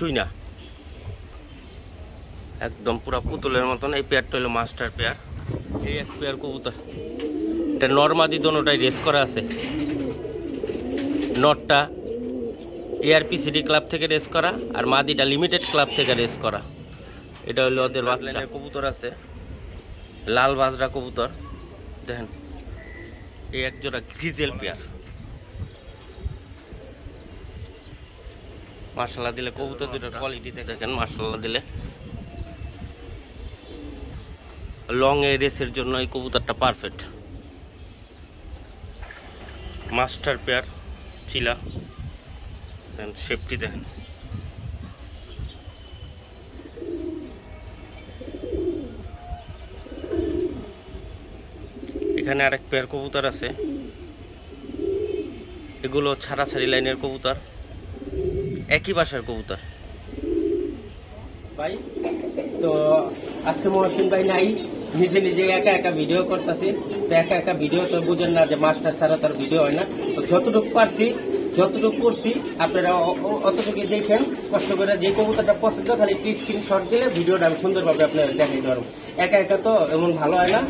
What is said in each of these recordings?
ছুই না। একদম পুরা পুতুলের মতন এই পেয়ারটা হলো মাস্টার পেয়ার। এই এক পেয়ার কবুতর। এটা নর্মাদি দোনোটাই রেস করা আছে। নটটা এআরপিসিডি ক্লাব থেকে রেস করা আর মাদিটা লিমিটেড ক্লাব থেকে রেস করা। এটা হলো ওদের বাচ্চা। কবুতর আছে। লাল বাজরা কবুতর। দেখেন এই এক জোড়া গ্রিজেল পেয়ার। মার্শাল্লাহ দিলে কবুতর দুটোর কোয়ালিটিতে দেখেন মার্শাল্লাহ দিলে। লং এ রেসের জন্য এই কবুতরটা পারফেক্ট মাস্টার পেয়ার চিলা। দেন সেফটি দেখেন। এখানে আরেক পেয়ার কবুতর আছে। এগুলো ছাড়াছাড়ি লাইনের কবুতর। একই বাসার কবুতর। ভাই, তো আজকে মহসিন ভাই নাই, নিজে নিজে একা একা ভিডিও করতেছি। তো একা একা ভিডিও তো বুঝেন না যে মাস্টার ছাড়া তার ভিডিও হয় না। তো যতটুকু পারছি, যতটুকু করছি, আপনারা অতটুকু দেখেন। কষ্ট করে যে কবুতরটা পছন্দ, খালি স্ক্রিনশট দিলে ভিডিওটা আমি সুন্দরভাবে আপনারা দেখাই পারব একা একা তো এমন ভালো হয় না,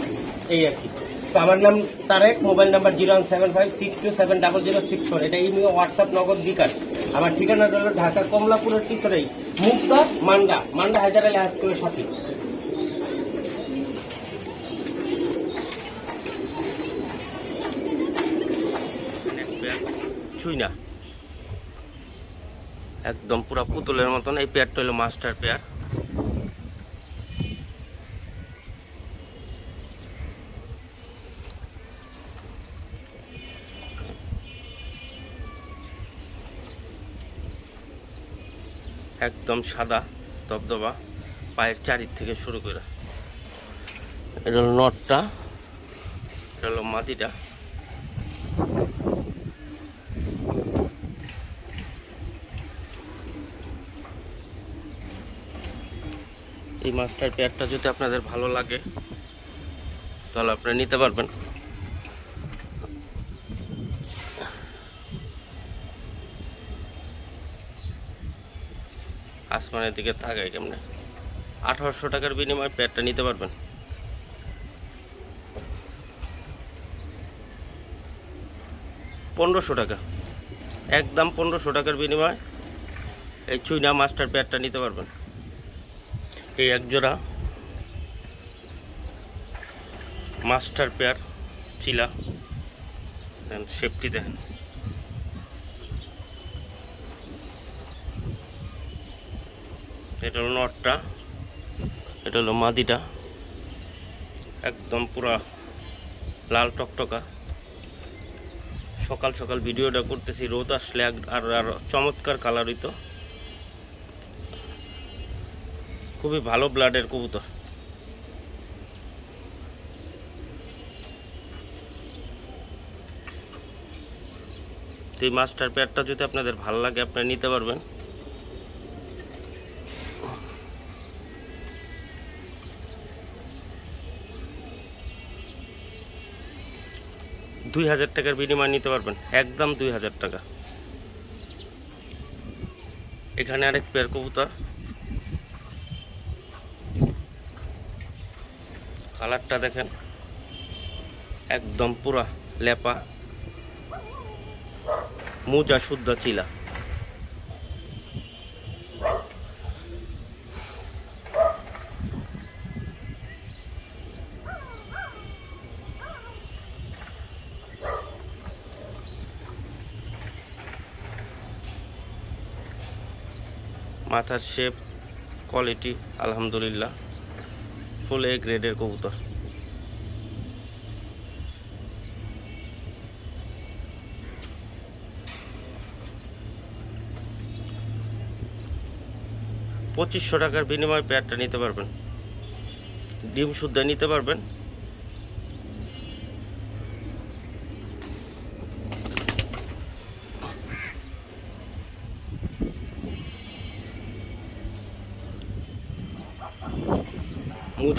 এই আর কি। তো আমার নাম Tarek, mobile number zero one seven five six two seven double zero six four. এটা ইমেল হোয়াটসঅ্যাপ, নগদ বিকাশ। আমার ঠিকানাটা হলো ঢাকা কমলাপুরের পিছনেই মুক্তা মান্ডা মান্ডা হায়দার আলী হাইস্কুলের সাথে। ছুই না। একদম পুরা পুতুলের মতন এই পেয়ারটা হলো মাস্টার পেয়ার। একদম সাদা দবদবা পায়ের চারির থেকে শুরু করে। এটা হলো নটটা, এটা হলো মাটিটা। এই মাস্টার পেয়ারটা যদি আপনাদের ভালো লাগে, তাহলে আপনারা নিতে পারবেন। আসমানের দিকে তাকাই কেমনে? আঠারোশো টাকার বিনিময়ে প্যাডটা নিতে পারবেন। পনেরোশো টাকা। একদম পনেরোশো টাকার বিনিময়ে এই চুইনা মাস্টার প্যাডটা নিতে পারবেন। এই একজোড়া মাস্টার পেয়ার, চিলা। দেন সেফটি দেখেন। এটা হলো নটটা, এটা হলো মাদিটা। একদম পুরা লাল টকটকা। সকাল সকাল ভিডিওটা করতেছি, রোদ আসলে আর আর চমৎকার কালার হইতো। খুবই ভালো ব্লাডের কবুতর। তো এই মাস্টার পেয়ারটা যদি আপনাদের ভালো লাগে, আপনারা নিতে পারবেন। দুই হাজার টাকার বিনিময় নিতে পারবেন। একদম দুই হাজার টাকা। এখানে আরেক পেয়ার কবুতর। কালারটা দেখেন। একদম পুরা লেপা। মোজা শুদ্ধ চিলা। মাথার শেপ কোয়ালিটি আলহামদুলিল্লাহ। ফুল এ গ্রেডের কবুতর। পঁচিশশো টাকার বিনিময়ে পেয়ারটা নিতে পারবেন। ডিম শুদ্ধ নিতে পারবেন।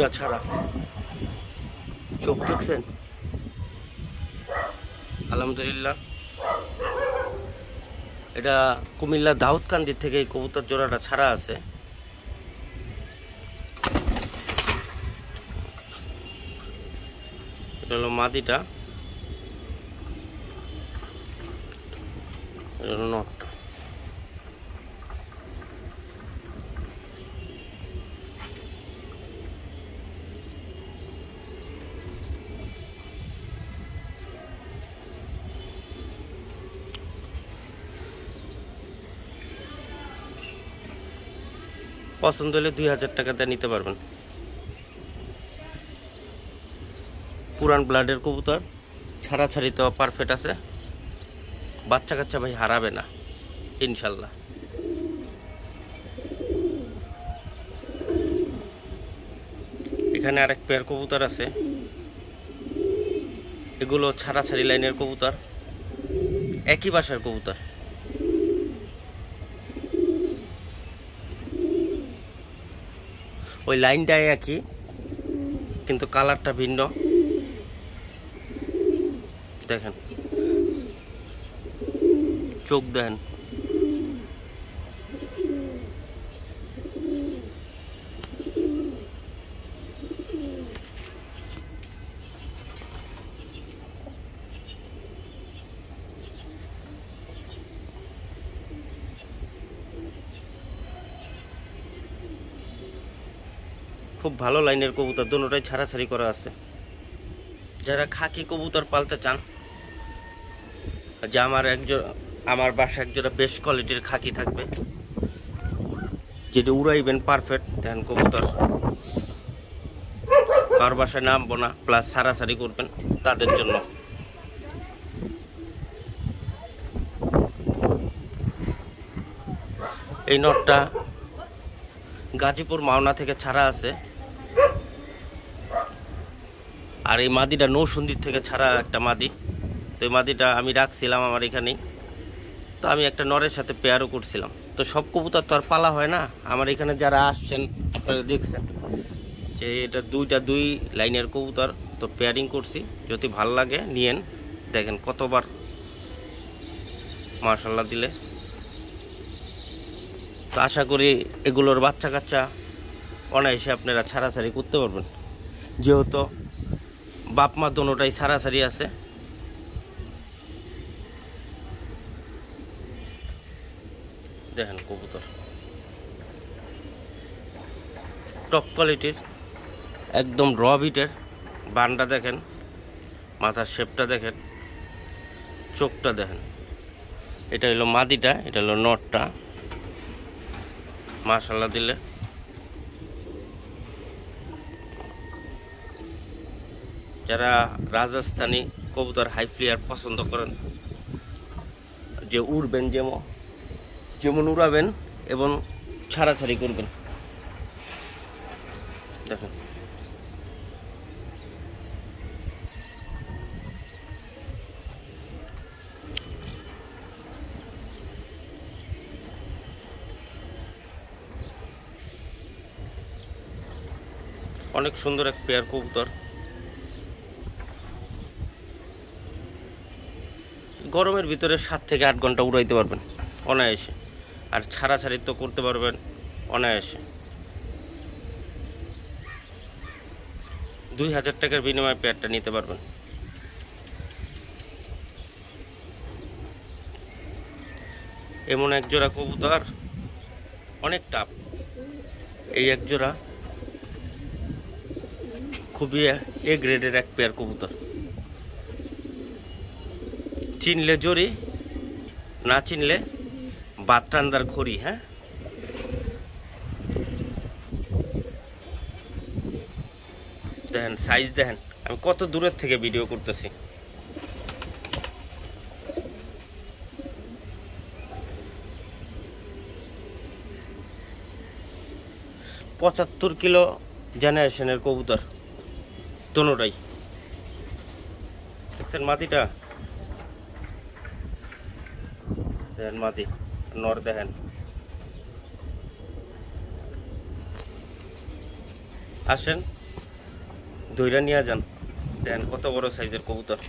মোজা ছাড়া। চোখ দেখছেন? আলহামদুলিল্লাহ। এটা কুমিল্লা দাউদকান্দির থেকে এই কবুতর জোড়াটা ছাড়া আছে। এটা হলো মাদিটা। নটটা পছন্দ হলে দুই হাজার টাকা দিয়ে নিতে পারবেন। পুরান ব্লাডের কবুতর, ছাড়াছাড়ি তো পারফেক্ট আছে। বাচ্চা কাচ্চা ভাই হারাবে না, ইনশাল্লাহ। এখানে আরেক পেয়ার কবুতর আছে। এগুলো ছাড়াছাড়ি লাইনের কবুতর। একই বাসার কবুতর। ওই লাইনটাই একই কিন্তু কালারটা ভিন্ন। দেখেন। চোখ দেন ভালো লাইনের কবুতর দুটোটাই ছাড়াছাড়ি করা আছে। যারা খাকি কবুতর পালতে চান যে আমার একজোড়া, আমার বাসা একজোড়া বেস্ট কোয়ালিটির খাকি থাকবে, যেটা উড়াইবেন পারফেক্ট দেন কবুতর। কার বাসায় নামবো না প্লাস সারাসারি করবেন তাদের জন্য। এই নটটা গাজীপুর মাওনা থেকে ছাড়া আছে। আর এই মাদিটা নৌসন্দির থেকে ছাড়া একটা মাদি। তো এই মাদিটা আমি রাখছিলাম আমার এখানেই। তো আমি একটা নরের সাথে পেয়ারও করছিলাম। তো সব কবুতর তো আর পালা হয় না। আমার এখানে যারা আসছেন, আপনারা দেখছেন যে এটা দুইটা দুই লাইনের কবুতর। তো পেয়ারিং করছি। যদি ভালো লাগে, নিয়েন। দেখেন কতবার মার্শাল্লাহ দিলে। তো আশা করি এগুলোর বাচ্চা কাচ্চা অনায়াসে আপনারা ছাড়াছাড়ি করতে পারবেন। যেহেতু বাপ মা দোনোটাই ছাড়াছাড়ি আছে। দেখেন কবুতর। টপ কোয়ালিটির একদম র বিটের বানটা দেখেন, মাথার শেপটা দেখেন, চোখটা দেখেন। এটা হলো মাদিটা, এটা হলো নটটা। মাশাল্লাহ দিলে যারা রাজস্থানী কবুতর হাই প্লেয়ার পছন্দ করেন, যে উড়বেন যেমন যেমন উড়াবেন এবং ছাড়াছাড়ি করবেন। দেখেন। অনেক সুন্দর এক পেয়ার কবুতর। গরমের ভিতরে সাত থেকে আট ঘণ্টা উড়াইতে পারবেন, অনায়াসে। আর ছাড়াছাড়ি তো করতে পারবেন, অনায়াসে। দুই হাজার টাকার বিনিময়ে পেয়ারটা নিতে পারবেন। এমন এক জোড়া কবুতর, অনেক টাপ এই এক জোড়া খুবই এ গ্রেডের এক পেয়ার কবুতর। চিনলে জরি, না চিনলে বাতরান্দার ঘড়ি হ্যাঁ? দেখেন সাইজ দেখেন, আমি কত দূরের থেকে ভিডিও করতেছি। পঁচাত্তর কিলো জেনারেশনের কবুতর দোনোটাই দেখছেন মাটিটা? দেখেন মাদি, নর দেখেন। আসেন, দইরা নিয়ে যান। দেখেন কত বড় সাইজের কবুতর।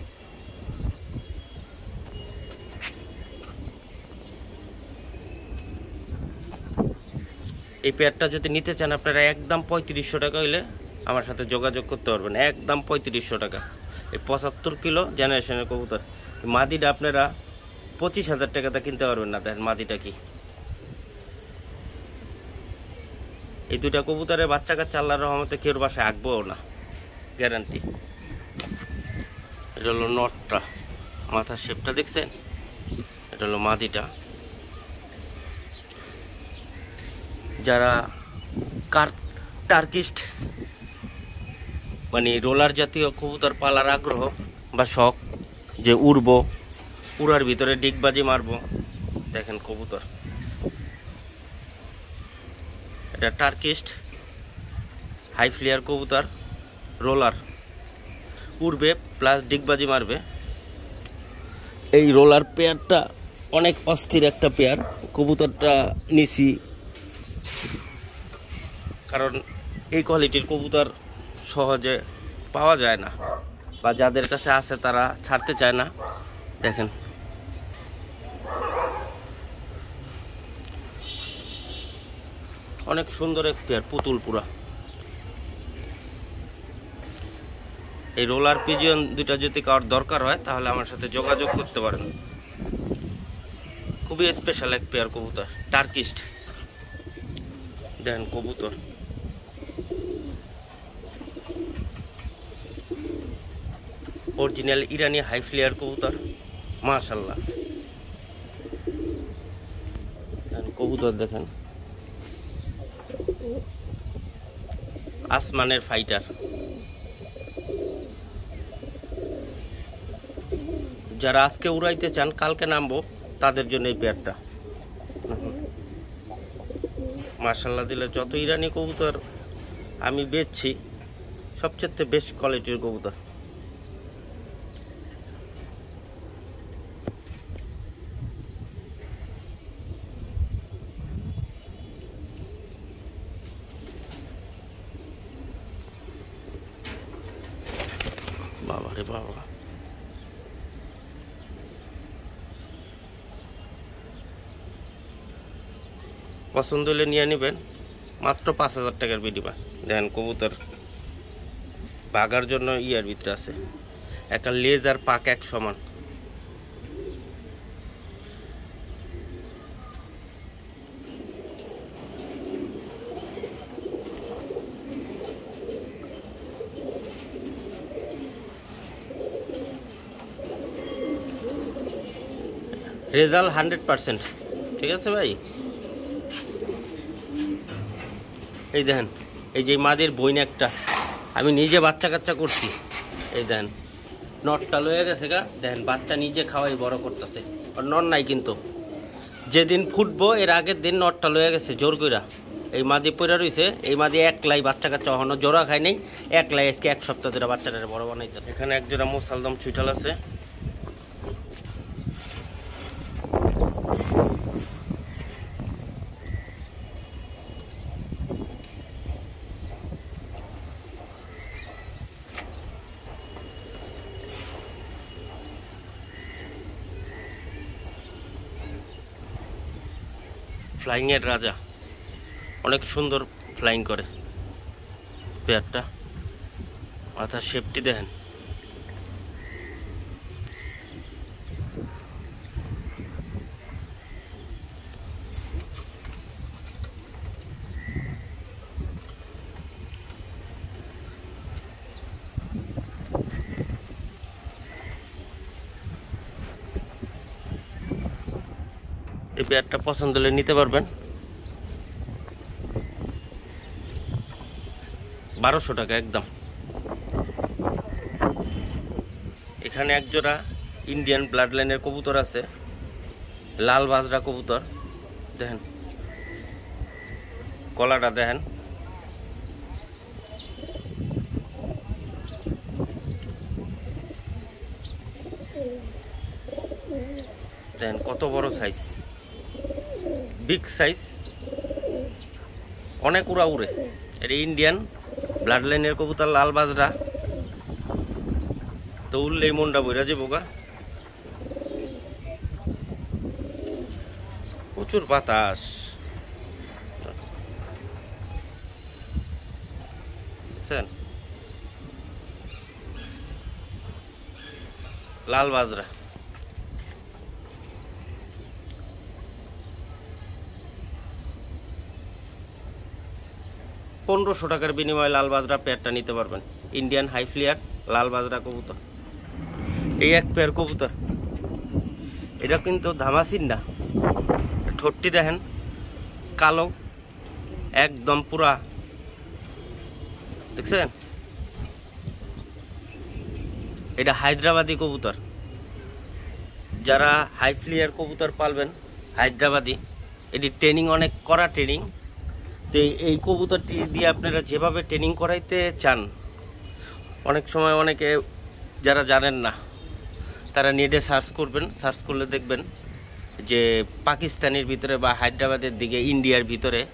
এই পেয়ারটা যদি নিতে চান, আপনারা একদম পঁয়ত্রিশশো টাকা হইলে আমার সাথে যোগাযোগ করতে পারবেন। একদম পঁয়ত্রিশশো টাকা। এই পঁচাত্তর কিলো জেনারেশনের কবুতর। মাদিটা আপনারা পঁচিশ হাজার টাকা টাকাতে কিনতে পারবেন না, দেখেন মাদিটা কি। এই দুটা কবুতরের বাচ্চা কাচ্চা আল্লাহর রহমতে কেউর বাসায় আঁকবও না গ্যারান্টি এটা হলো নটটা, মাথার শেপটা দেখছেন? এটা হলো মাদিটা যারা কার, টার্কিস্ট মানে রোলার জাতীয় কবুতর পালার আগ্রহ বা শখ যে উড়ব উড়ার ভিতরে ডিগবাজি মারবো। দেখেন কবুতর। এটা টার্কিস্ট, হাই ফ্লিয়ার কবুতর, রোলার। উড়বে, প্লাস ডিগবাজি মারবে। এই রোলার পেয়ারটা অনেক অস্থির একটা পেয়ার। কবুতরটা নিছি। কারণ এই কোয়ালিটির কবুতর সহজে পাওয়া যায় না। বা যাদের কাছে আছে তারা ছাড়তে চায় না। দেখেন অনেক সুন্দর এক পেয়ার, পুতুল পুরা। এই রোলার পিজিয়ন দুটা যদি কারোর দরকার হয়, তাহলে আমার সাথে যোগাযোগ করতে পারেন। খুবই স্পেশাল এক পেয়ার কবুতর টার্কিস্ট দেন কবুতর। অরিজিনাল ইরানি হাই ফ্লেয়ার কবুতর মাশাল্লাহ দেখেন কবুতর দেখেন। আসমানের ফাইটার যারা আজকে উড়াইতে চান, কালকে নামবো, তাদের জন্য এই পেয়ারটা মার্শাল্লাহ দিলে যত ইরানি কবুতর আমি বেচছি, সবচেয়ে বেস্ট কোয়ালিটির কবুতর। বাবা রে বাবা। পছন্দ হলে নিয়ে নেবেন। মাত্র পাঁচ হাজার টাকার বিডিমা দেখেন কবুতর বাগার জন্য ইয়ার ভিতরে আছে। একটা লেজ আর পাক এক সমান। Result hundred percent. ঠিক আছে ভাই? এই দেখেন, এই যে মাদের বইন একটা। আমি নিজে বাচ্চা কাচ্চা করছি। এই দেখেন, নটটা লয়ে গেছে গা। দেখেন, বাচ্চা নিজে খাওয়াই বড় করতেছে। আর নর নাই কিন্তু। যেদিন ফুটবো, এর আগের দিন নটটা লয়ে গেছে, জোর কইরা। এই মাদি পইরা রইছে, এই মাদি একলাই বাচ্চা কাচ্চা হনো জোড়া খায় নাই। একলাই আজকে এক সপ্তাহ ধরে বাচ্চাটা বড় বানাইতে এখানে এক জোড়া মোসালদম ছুইটাল আছে। ফ্লাইংয়ের রাজা। অনেক সুন্দর ফ্লাইং করে। পেয়ারটা। মাথার সেফটি দেখেন। পেয়ারটা পছন্দ হলে নিতে পারবেন। বারোশো টাকা একদম। এখানে একজোড়া ইন্ডিয়ান ব্লাড লাইনের কবুতর আছে। লাল বাজরা কবুতর। দেখেন। কলাটা দেখেন। দেখেন, কত বড় সাইজ বিগ সাইজ। অনেক উড়া উড়ে। এটা ইন্ডিয়ান ব্লাড লাইনের কবুতর লাল বাজরা। তো উড়লেই মনটা বইরা যে বোকা প্রচুর বাতাস। লাল বাজরা। পনেরোশো টাকার বিনিময়ে লাল বাজরা পেয়ারটা নিতে পারবেন। ইন্ডিয়ান হাই ফ্লিয়ার লাল বাজরা কবুতর। এই এক পেয়ার কবুতর। এটা কিন্তু ধামাসিন না ঠোঁটটি দেখেন, কালো, একদম পুরা। দেখছেন? এটা হায়দ্রাবাদি কবুতর। যারা হাই ফ্লিয়ার কবুতর পালবেন, হায়দ্রাবাদি, এটি ট্রেনিং অনেক করা ট্রেনিং তো এই- কবুতরটি দিয়ে আপনারা যেভাবে ট্রেনিং করাইতে চান, অনেক সময় অনেকে যারা জানেন না, তারা নেটে সার্চ করবেন সার্চ করলে দেখবেন যে পাকিস্তানের ভিতরে বা হায়দ্রাবাদের দিকে, ইন্ডিয়ার ভিতরে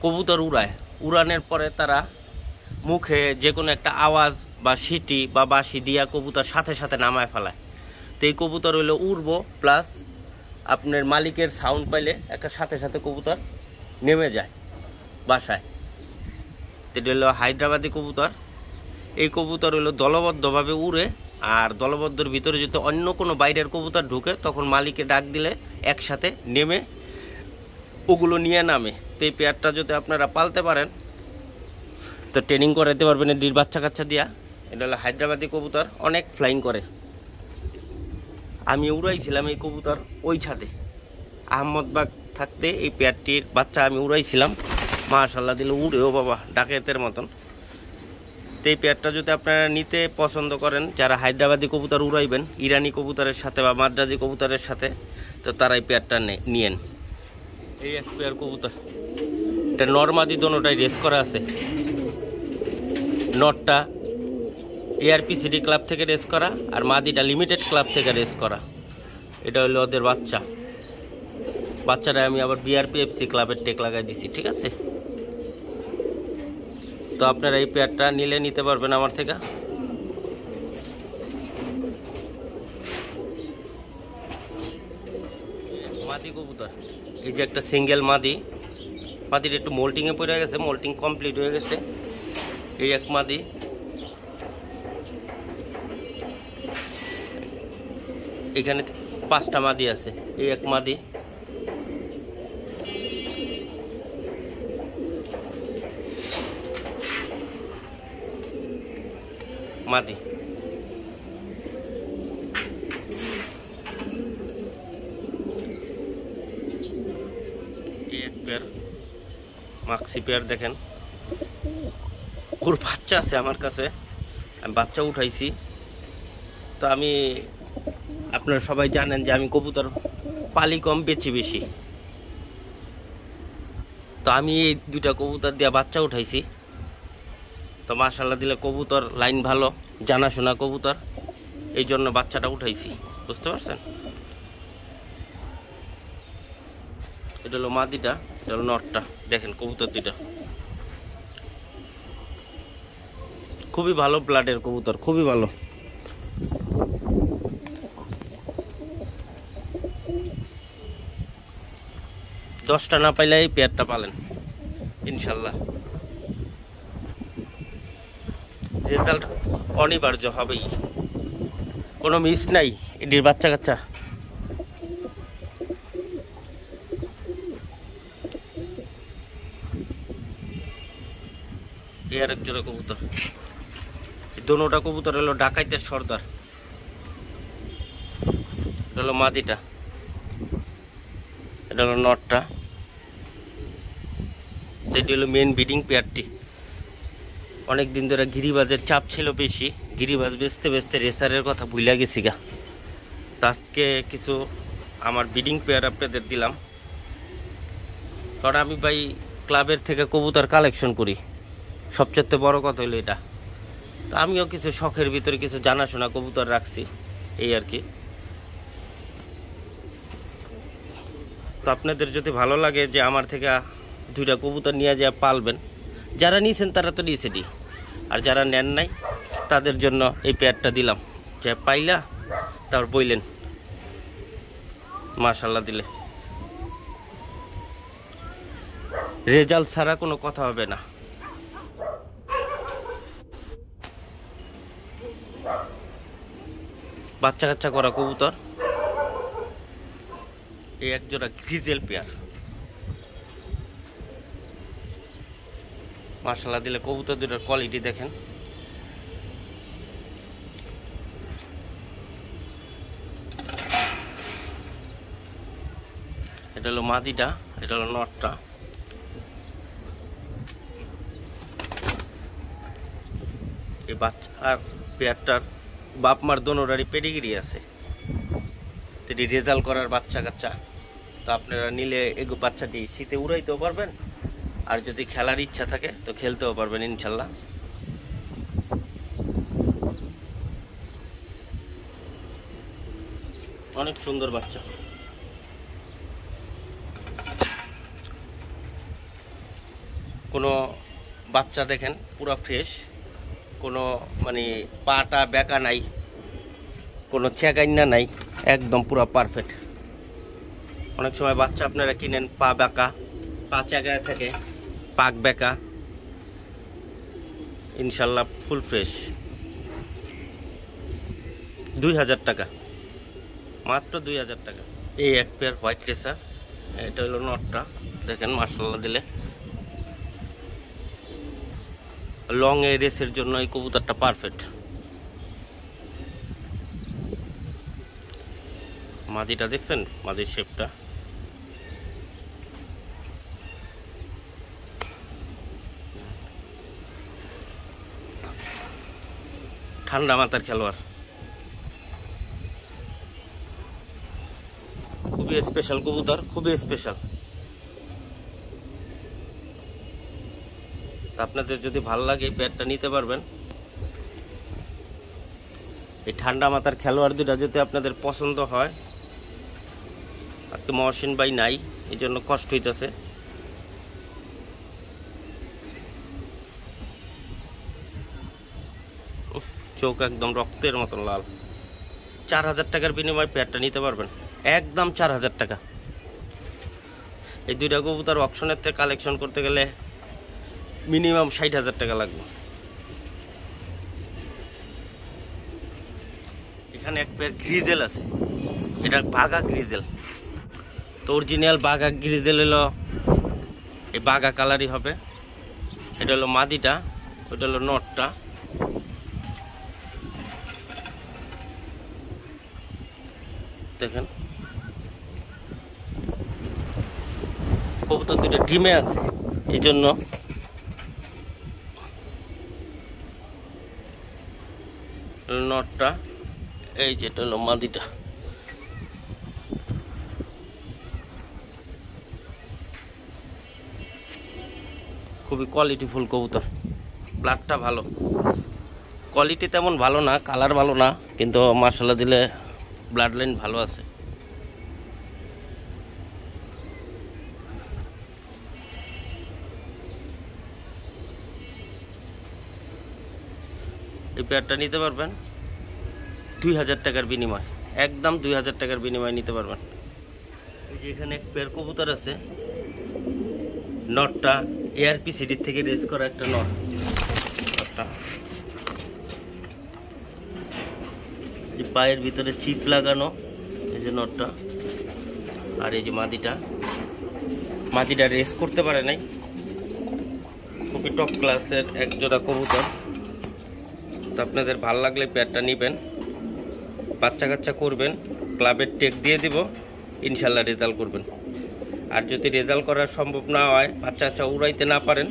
কবুতর উড়ায়। উড়ানের পরে তারা মুখে যে কোনো একটা আওয়াজ বা সিটি বা বাঁশি দিয়া কবুতর সাথে সাথে নামায় ফেলায়। তো এই কবুতর হইল উড়বো প্লাস আপনার মালিকের সাউন্ড পাইলে একটা সাথে সাথে কবুতর নেমে যায়। বাসায়। এটা হলো হায়দ্রাবাদি কবুতর। এই কবুতর হলো দলবদ্ধভাবে উড়ে, আর দলবদ্ধর ভিতরে যদি অন্য কোনো বাইরের কবুতর ঢুকে, তখন মালিকে ডাক দিলে একসাথে নেমে ওগুলো নিয়ে নামে। তো এই পেয়ারটা যদি আপনারা পালতে পারেন, তো ট্রেনিং করাইতে পারবেন ডির বাচ্চা কাচ্চা দিয়া। এটা হলো হায়দ্রাবাদি কবুতর, অনেক ফ্লাইং করে। আমি উড়াইছিলাম এই কবুতর ওই ছাদে। আহমদবাগ থাকতে এই পেয়ারটির বাচ্চা আমি উড়াইছিলাম। মাশাল্লাহ দিলে উড়েও বাবা, ডাকেতের মতন। তো এই পেয়ারটা যদি আপনারা নিতে পছন্দ করেন, যারা হায়দ্রাবাদি কবুতর উড়াইবেন, ইরানি কবুতরের সাথে বা মাদ্রাজি কবুতরের সাথে, তো তারা এই পেয়ারটা নিয়েন। এই এক পেয়ার কবুতর। এটা নর্মাদি দোনোটাই রেস করা আছে। নটটা এআরপি সিটি ক্লাব থেকে রেস করা আর মাদিটা লিমিটেড ক্লাব থেকে রেস করা। এটা হলো ওদের বাচ্চা। বাচ্চাটা আমি আবার বিআরপিএফসি ক্লাবের টেক লাগাই দিছি, ঠিক আছে? তো আপনারা এই পেয়ারটা নিলে নিতে পারবেন আমার থেকে। মাদি কবুতর। এই যে একটা সিঙ্গেল মাদি। মাদির একটু মোল্টিংয়ে পড়ে গেছে মোল্টিং কমপ্লিট হয়ে গেছে। এই এক মাদি। এখানে পাঁচটা মাদি আছে, এই এক মাদি। মাদি এই এক পেয়ার মাক্সি পেয়ার দেখেন। ওর বাচ্চা আছে আমার কাছে। আমি বাচ্চা উঠাইছি। তো আমি আপনারা সবাই জানেন যে আমি কবুতর পালি কম বেচি বেশি। তো আমি এই দুইটা কবুতর দিয়ে বাচ্চা উঠাইছি। মাশাল্লাহ দিলে কবুতর, লাইন ভালো, জানাশোনা কবুতর। এই জন্য বাচ্চাটা উঠাইছি। বুঝতে পারছেন? এটা হলো মাদিটা, এটা হলো নটটা। দেখেন কবুতর দুইটা। খুবই ভালো ব্লাডের কবুতর, খুবই ভালো। দশটা না পাইলে এই পেয়ারটা পালেন ইনশাল্লাহ রেজাল্ট অনিবার্য হবেই। কোনো মিস নাই এটির বাচ্চা কাচ্চা। এ আর এক জোড়া কবুতর। এই দোনোটা কবুতর হলো ডাকাইতের সর্দার। এটা হলো মাদিটা। এটা হলো নটটা। এটি হলো মেন বিডিং পেয়ারটি অনেক দিন ধরে গিরিবাজের চাপ ছিল বেশি। গিরিবাজ বেচতে বেচতে রেসারের কথা ভুলে গেছি গা। আজকে কিছু আমার বিডিং পেয়ার আপনাদের দিলাম। কারণ আমি ভাই ক্লাবের থেকে কবুতর কালেকশন করি। সবচেয়ে বড় কথা হলো এটা। তো আমিও কিছু শখের ভিতরে কিছু জানাশোনা কবুতর রাখছি, এই আর কি। তো আপনাদের যদি ভালো লাগে যে আমার থেকে দুইটা কবুতর নিয়ে যা পালবেন, যারা নিয়েছেন তারা তো নিয়েছেনই। আর যারা নেন নাই, তাদের জন্য এই প্যাডটা দিলাম। যে পাইলা তার বইলেন। মাশাল্লাহ দিলে। রেজাল্ট ছাড়া কোনো কথা হবে না। বাচ্চা কাচ্চা করা কবুতর। এই একজোড়া গ্রিজেল পেয়ার। মার্শাল্লাহ দিলে কবুতর দুটোর কোয়ালিটি দেখেন। এটা হলো মাদিটা, এটা হলো নটটা। এই বাচ্চার পেয়ারটার বাপ মার দোনোরারই পেডিগিরি আছে। তিনি রেজাল্ট করার বাচ্চা কাচ্চা তো আপনারা নিলে এগো বাচ্চাটি শীতে উড়াইতেও পারবেন। আর যদি খেলার ইচ্ছা থাকে, তো খেলতেও পারবেন ইনশাল্লাহ। অনেক সুন্দর বাচ্চা। কোনো বাচ্চা দেখেন, পুরো ফ্রেশ কোনো মানে পাটা বেকা নাই, কোনো চেকাইনা নাই, একদম পুরো পারফেক্ট অনেক সময় বাচ্চা আপনারা কিনেন পা বেকা, পা চেকায় থাকে। পাক বেকা। ইনশাল্লাহ ফুল ফ্রেশ। দুই হাজার টাকা। মাত্র দুই হাজার টাকা। এই এক পেয়ার হোয়াইট রেসার এটা হলো নটটা। দেখেন মার্শাল্লাহ দিলে। লং এ রেসের জন্য এই কবুতরটা পারফেক্ট। মাদিটা দেখছেন? মাদির শেপটা ঠান্ডা মাথার খেলোয়াড়। খুবই স্পেশাল কবুতর, খুবই স্পেশাল আপনাদের যদি ভালো লাগে প্যাডটা নিতে পারবেন। এই ঠান্ডা মাথার খেলোয়াড় দুটা যদি আপনাদের পছন্দ হয়, আজকে মহসিন ভাই নাই এই জন্য কষ্ট হইতেছে। চোখ একদম রক্তের মতন লাল। চার হাজার টাকার বিনিময়ে প্যাডটা নিতে পারবেন। একদম চার হাজার টাকা। এই দুইটা কবুতর অপশনের থেকে কালেকশন করতে গেলে মিনিমাম ষাট হাজার টাকা লাগবে। এখানে এক পেয়ার গ্রিজেল আছে। এটা বাঘা গ্রিজেল তো অরিজিনাল বাঘা গ্রিজেল হলো এই বাঘা কালারই হবে। এটা হলো মাদিটা ওটা হলো নটটা দেখেন। কবুতর দুটো ডিমে আছে এই জন্য নটটা, এই যেটা হলো মাদিটা। খুবই কোয়ালিটিফুল কবুতর ব্লাডটা ভালো। কোয়ালিটি তেমন ভালো না কালার ভালো না, কিন্তু মার্শাল্লাহ দিলে ব্লাড লাইন ভালো আছে। এই পেয়ারটা নিতে পারবেন দুই হাজার টাকার বিনিময়। একদম দুই হাজার টাকার বিনিময় নিতে পারবেন। এই এখানে এক পেয়ার কবুতর আছে। নটটা এআরপি সিটির থেকে রেস করা একটা নট। নটটা। এই পায়ের ভিতরে চিপ লাগানো, এই যে নটটা আর এই যে মাদিটা। মাদিটা রেস করতে পারে নাই। খুবই টপ ক্লাসের এক জোড়া কবুতর। তো আপনাদের ভালো লাগলে প্যাডটা নেবেন। বাচ্চা কাচ্চা করবেন ক্লাবের টেক দিয়ে দিব, ইনশাল্লাহ রেজাল্ট করবেন। আর যদি রেজাল্ট করা সম্ভব না হয়, বাচ্চা কাচ্চা উড়াইতে না পারেন,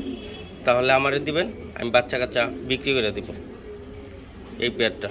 তাহলে আমারে দিবেন, আমি বাচ্চা কাচ্চা বিক্রি করে দিব। এই পেয়ারটা